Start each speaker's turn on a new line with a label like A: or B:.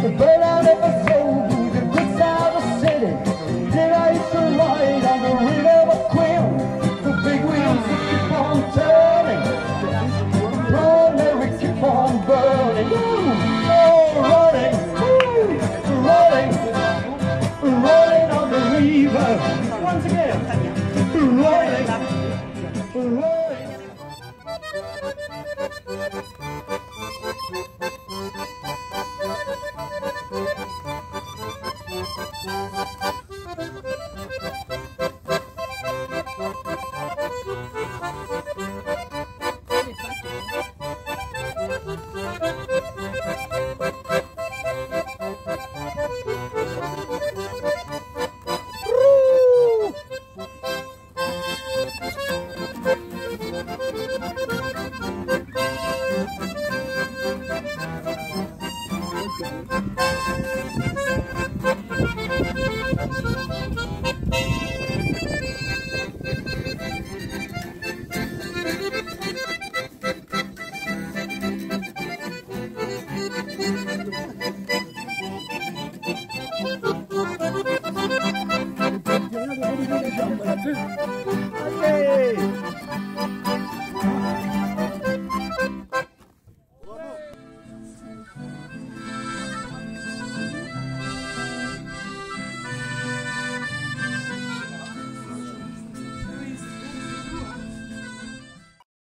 A: But I never sold the side of the city. Then I used on the river of Quill. The big wheels that keep on turning. Keep on burning. Oh, on the river. Once again, running, running.
B: Okay.